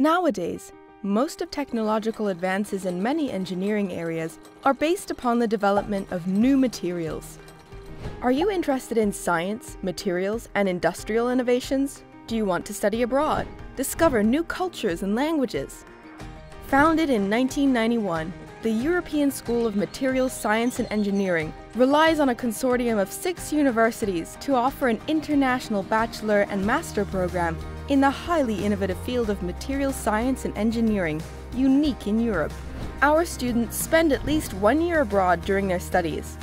Nowadays, most of technological advances in many engineering areas are based upon the development of new materials. Are you interested in science, materials, and industrial innovations? Do you want to study abroad? Discover new cultures and languages? Founded in 1991, the European School of Materials Science and Engineering relies on a consortium of six universities to offer an international bachelor and master program in the highly innovative field of materials science and engineering, unique in Europe. Our students spend at least one year abroad during their studies.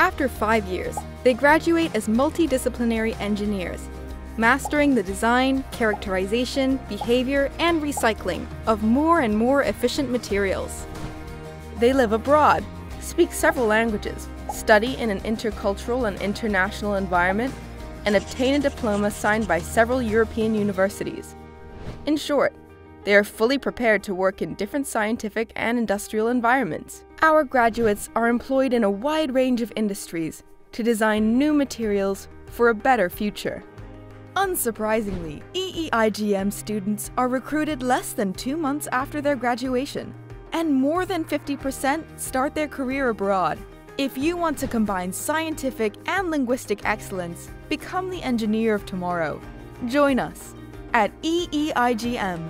After five years, they graduate as multidisciplinary engineers, mastering the design, characterization, behavior, and recycling of more and more efficient materials. They live abroad, speak several languages, study in an intercultural and international environment, and obtain a diploma signed by several European universities. In short, they are fully prepared to work in different scientific and industrial environments. Our graduates are employed in a wide range of industries to design new materials for a better future. Unsurprisingly, EEIGM students are recruited less than two months after their graduation, and more than 50% start their career abroad. If you want to combine scientific and linguistic excellence, become the engineer of tomorrow. Join us at EEIGM